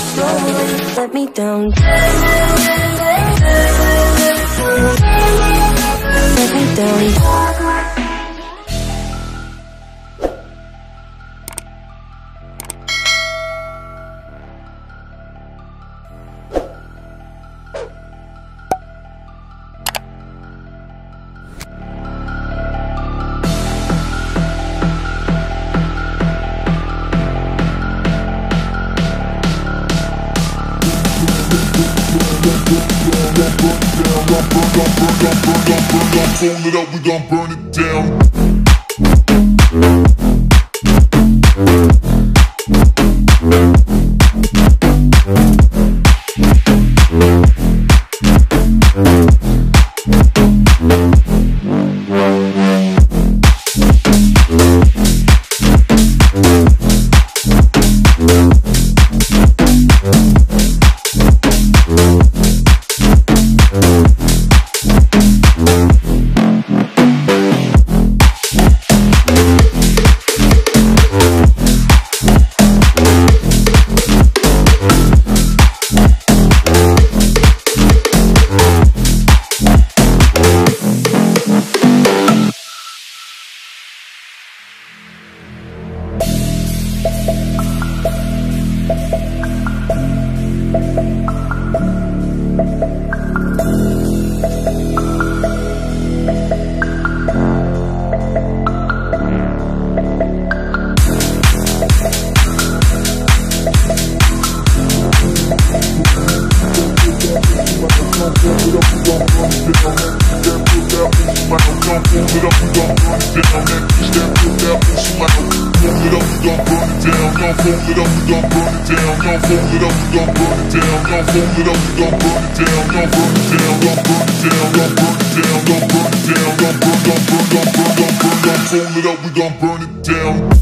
slowly let me down. Roll it up, we gon' burn it down. down around. Fold it up, we gon' burn it down. Y'all fold it up, we gon' burn it down. Y'all fold it up, we gon' burn it down. Y'all fold it up, we gon' burn it down. Y'all burn it down, y'all burn it down, y'all burn it down, y'all burn it down, y'all burn, y'all burn, y'all burn, y'all burn, y'all fold it up, we gon' burn it down.